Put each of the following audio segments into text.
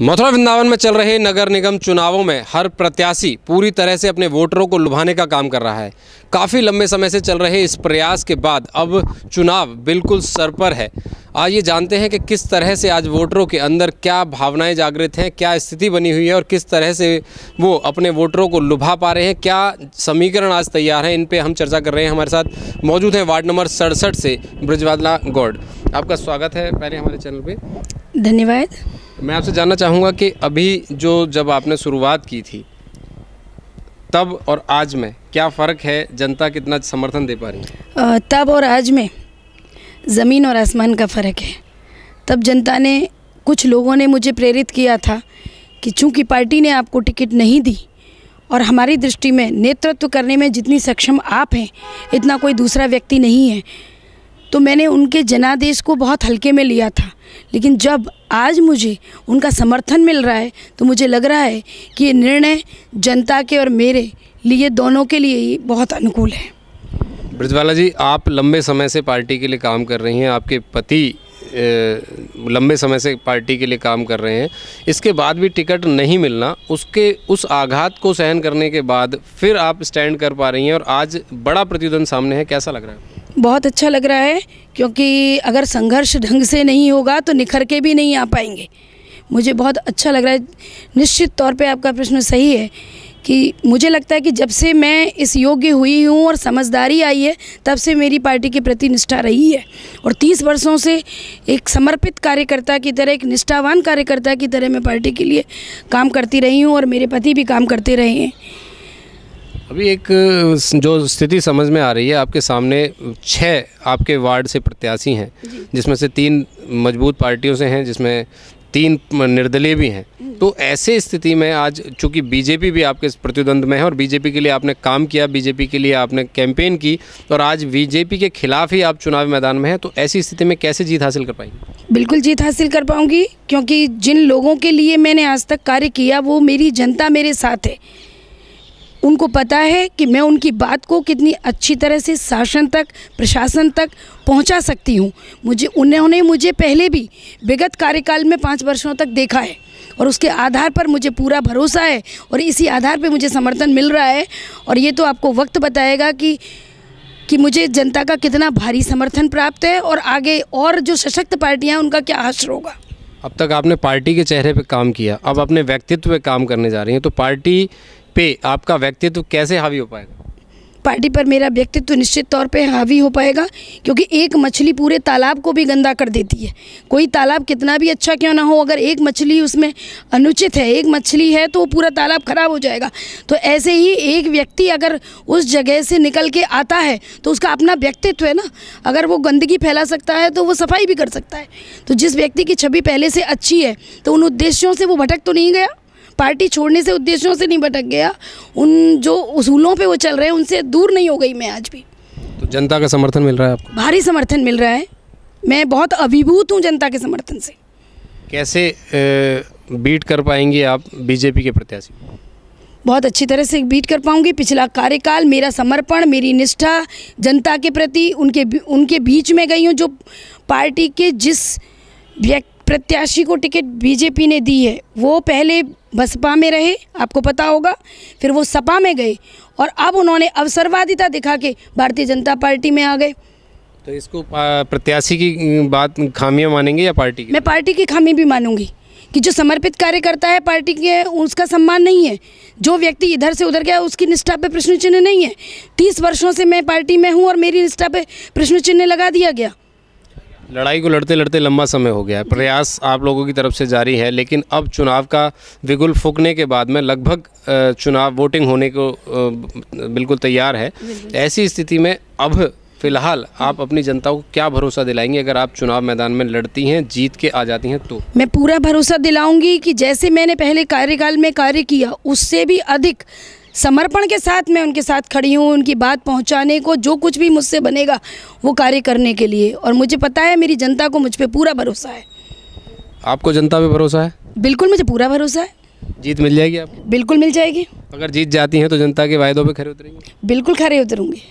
मथुरा वृंदावन में चल रहे नगर निगम चुनावों में हर प्रत्याशी पूरी तरह से अपने वोटरों को लुभाने का काम कर रहा है। काफ़ी लंबे समय से चल रहे इस प्रयास के बाद अब चुनाव बिल्कुल सर पर है। आइए जानते हैं कि किस तरह से आज वोटरों के अंदर क्या भावनाएँ जागृत हैं, क्या स्थिति बनी हुई है और किस तरह से वो अपने वोटरों को लुभा पा रहे हैं, क्या समीकरण आज तैयार हैं, इन पर हम चर्चा कर रहे हैं। हमारे साथ मौजूद हैं वार्ड नंबर सड़सठ से ब्रजवादला गौड। आपका स्वागत है पहले हमारे चैनल पर धन्यवाद। मैं आपसे जानना चाहूँगा कि अभी जो जब आपने शुरुआत की थी, तब और आज में क्या फ़र्क है? जनता कितना समर्थन दे पा रही है? तब और आज में ज़मीन और आसमान का फ़र्क है। तब जनता ने, कुछ लोगों ने मुझे प्रेरित किया था कि चूँकि पार्टी ने आपको टिकट नहीं दी और हमारी दृष्टि में, नेतृत्व करने में जितनी सक्षम आप हैं, इतना कोई दूसरा व्यक्ति नहीं है तो मैंने उनके जनादेश को बहुत हल्के में लिया था। लेकिन जब आज मुझे उनका समर्थन मिल रहा है तो मुझे लग रहा है कि ये निर्णय जनता के और मेरे लिए दोनों के लिए ही बहुत अनुकूल है। ब्रजवाला जी, आप लंबे समय से पार्टी के लिए काम कर रही हैं, आपके पति लंबे समय से पार्टी के लिए काम कर रहे हैं। इसके बाद भी टिकट नहीं मिलना, उसके, उस आघात को सहन करने के बाद फिर आप स्टैंड कर पा रही हैं और आज बड़ा प्रतिद्वंद सामने है, कैसा लग रहा है? बहुत अच्छा लग रहा है, क्योंकि अगर संघर्ष ढंग से नहीं होगा तो निखर के भी नहीं आ पाएँगे। मुझे बहुत अच्छा लग रहा है। निश्चित तौर पे आपका प्रश्न सही है कि मुझे लगता है कि जब से मैं इस योग्य हुई हूँ और समझदारी आई है, तब से मेरी पार्टी के प्रति निष्ठा रही है। और तीस वर्षों से एक समर्पित कार्यकर्ता की तरह, एक निष्ठावान कार्यकर्ता की तरह मैं पार्टी के लिए काम करती रही हूँ और मेरे पति भी काम करते रहे हैं। अभी एक जो स्थिति समझ में आ रही है आपके सामने छः आपके वार्ड से प्रत्याशी हैं जिसमें से तीन मज़बूत पार्टियों से हैं जिसमें तीन निर्दलीय भी हैं। तो ऐसे स्थिति में आज चूँकि बीजेपी भी आपके प्रतिद्वंद में है और बीजेपी के लिए आपने काम किया बीजेपी के लिए आपने कैंपेन की और आज बीजेपी के खिलाफ ही आप चुनावी मैदान में हैं तो ऐसी स्थिति में कैसे जीत हासिल कर पाएँगे? बिल्कुल जीत हासिल कर पाऊँगी क्योंकि जिन लोगों के लिए मैंने आज तक कार्य किया वो मेरी जनता मेरे साथ है। उनको पता है कि मैं उनकी बात को कितनी अच्छी तरह से शासन तक, प्रशासन तक पहुँचा सकती हूँ। मुझे, उन्होंने मुझे पहले भी विगत कार्यकाल में पाँच वर्षों तक देखा है और उसके आधार पर मुझे पूरा भरोसा है और इसी आधार पर मुझे समर्थन मिल रहा है और ये तो आपको वक्त बताएगा कि कि मुझे जनता का कितना भारी समर्थन प्राप्त है और आगे और जो सशक्त पार्टियाँ हैं, उनका क्या हश्र होगा। अब तक आपने पार्टी के चेहरे पे काम किया, अब अपने व्यक्तित्व पे काम करने जा रही हैं तो पार्टी पे आपका व्यक्तित्व कैसे हावी हो पाएगा? पार्टी पर मेरा व्यक्तित्व निश्चित तौर पे हावी हो पाएगा, क्योंकि एक मछली पूरे तालाब को भी गंदा कर देती है। कोई तालाब कितना भी अच्छा क्यों ना हो, अगर एक मछली उसमें अनुचित है, एक मछली है तो वो पूरा तालाब खराब हो जाएगा। तो ऐसे ही एक व्यक्ति अगर उस जगह से निकल के आता है तो उसका अपना व्यक्तित्व है ना। अगर वो गंदगी फैला सकता है तो वो सफ़ाई भी कर सकता है। तो जिस व्यक्ति की छवि पहले से अच्छी है तो उन उद्देश्यों से वो भटक तो नहीं गया। पार्टी छोड़ने से उद्देश्यों से नहीं भटक गया। उन जो उसूलों पे वो चल रहे हैं उनसे दूर नहीं हो गई मैं आज भी। तो जनता का समर्थन मिल रहा है आपको? भारी समर्थन मिल रहा है। मैं बहुत अभिभूत हूँ जनता के समर्थन से। कैसे अ, बीट कर पाएँगे आप बीजेपी के प्रत्याशी? बहुत अच्छी तरह से बीट कर पाऊँगी। पिछला कार्यकाल मेरा समर्पण मेरी निष्ठा जनता के प्रति उनके उनके बीच में गई हूँ जो पार्टी के जिस व्यक्ति प्रत्याशी को टिकट बीजेपी ने दी है। वो पहले बसपा में रहे आपको पता होगा फिर वो सपा में गए और अब उन्होंने अवसरवादिता दिखा के भारतीय जनता पार्टी में आ गए। तो इसको प्रत्याशी की बात खामियाँ मानेंगे या पार्टी की? मैं पार्टी की खामी भी मानूँगी कि जो समर्पित कार्यकर्ता है पार्टी के उसका सम्मान नहीं है। जो व्यक्ति इधर से उधर गया उसकी निष्ठा पे प्रश्न चिन्ह नहीं है। तीस वर्षों से मैं पार्टी में हूँ और मेरी निष्ठा पे प्रश्न चिन्ह लगा दिया गया। लड़ाई को लड़ते लड़ते लंबा समय हो गया है। प्रयास आप लोगों की तरफ़ से जारी है लेकिन अब चुनाव का विगुल फूकने के बाद में लगभग चुनाव वोटिंग होने को बिल्कुल तैयार है। ऐसी स्थिति में अब फ़िलहाल आप अपनी जनता को क्या भरोसा दिलाएँगे अगर आप चुनाव मैदान में लड़ती हैं जीत के आ जाती हैं तो? मैं पूरा भरोसा दिलाऊँगी कि जैसे मैंने पहले कार्यकाल में कार्य किया उससे भी अधिक समर्पण के साथ मैं उनके साथ खड़ी हूँ उनकी बात पहुँचाने को जो कुछ भी मुझसे बनेगा वो कार्य करने के लिए। और मुझे पता है मेरी जनता को मुझ पर पूरा भरोसा है। आपको जनता पे भरोसा है? बिल्कुल मुझे पूरा भरोसा है। जीत मिल जाएगी आपको? बिल्कुल मिल जाएगी। अगर जीत जाती हैं तो जनता के वायदों पे खड़े उतरेंगे। बिल्कुल खड़े उतरूँगी।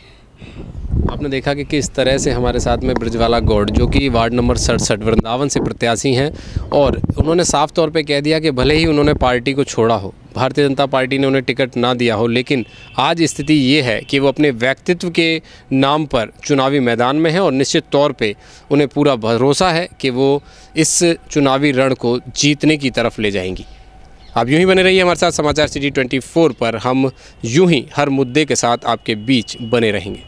आपने देखा कि किस तरह से हमारे साथ में ब्रजवाला गौड़, जो कि वार्ड नंबर सड़सठ, वृंदावन से प्रत्याशी हैं, और उन्होंने साफ़ तौर पे कह दिया कि भले ही उन्होंने पार्टी को छोड़ा हो, भारतीय जनता पार्टी ने उन्हें टिकट ना दिया हो, लेकिन आज स्थिति ये है कि वो अपने व्यक्तित्व के नाम पर चुनावी मैदान में है और निश्चित तौर पे उन्हें पूरा भरोसा है कि वो इस चुनावी रण को जीतने की तरफ़ ले जाएँगी। आप यूँ ही बने रहिए हमारे साथ समाचार सिटी 24 पर, हम यूँ ही हर मुद्दे के साथ आपके बीच बने रहेंगे।